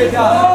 退票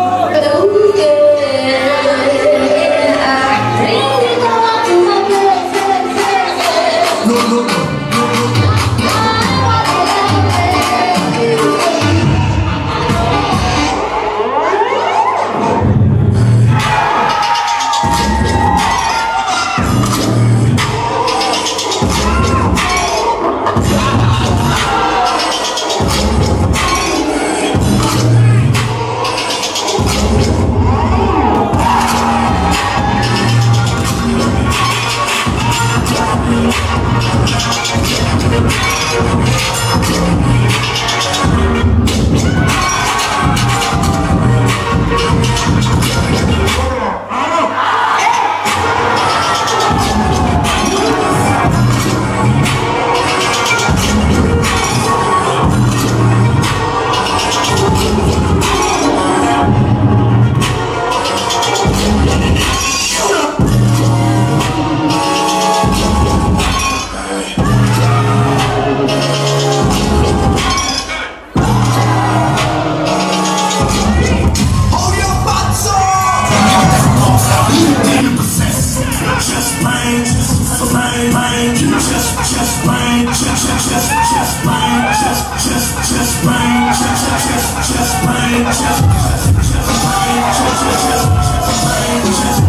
chest just, chest, chest, chest just, chest, chest, chest just, chest, just, just chest, just, just, just, just chest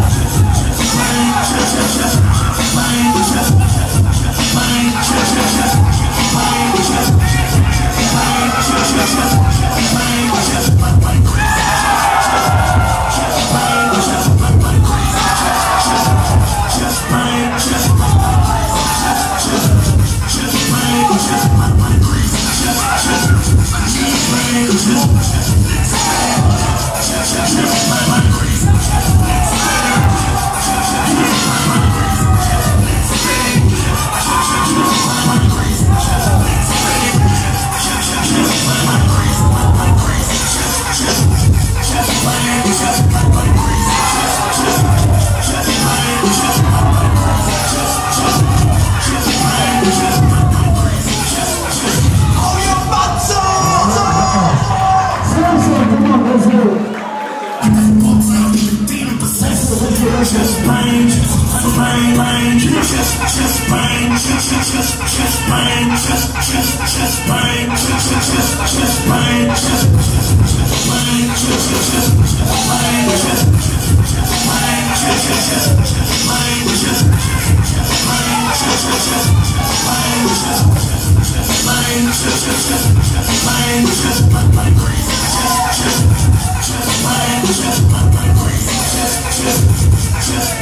Just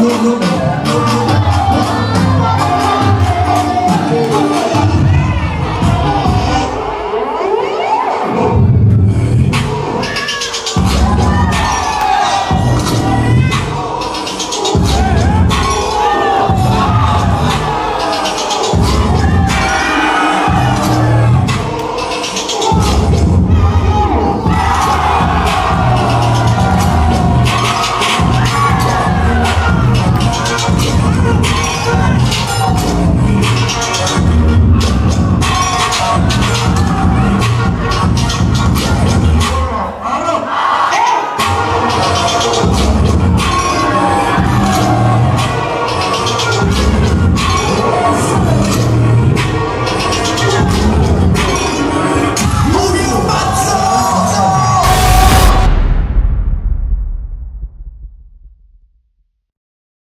no, no, no.